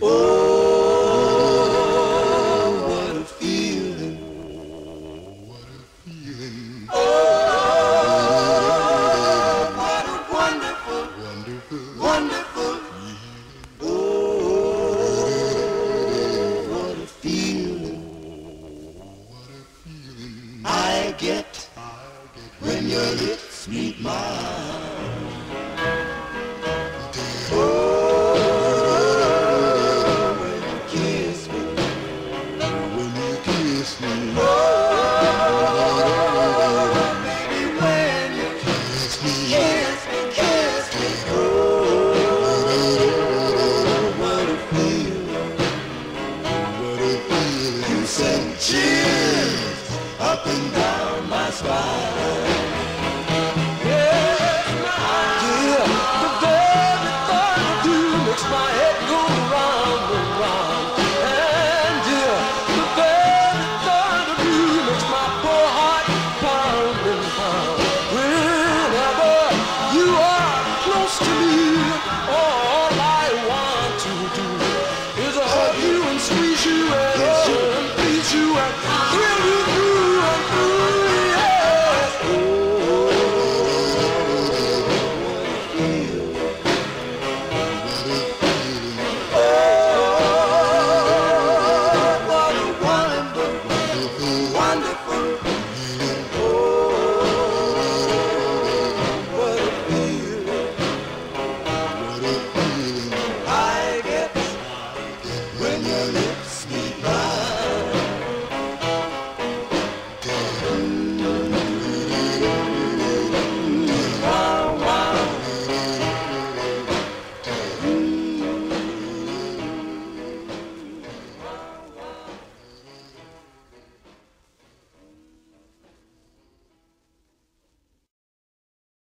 Oh. get when your lips meet mine. Oh, when you kiss me, when you kiss me. Oh, baby, when you kiss me, kiss me, kiss me. Oh, what a feeling, what a feeling. Send chills up and down my spider. my head go round and round And the very thought of you makes my poor heart pound and pound Whenever you are close to me All I want to do is hug you and squeeze you and kiss you and please you and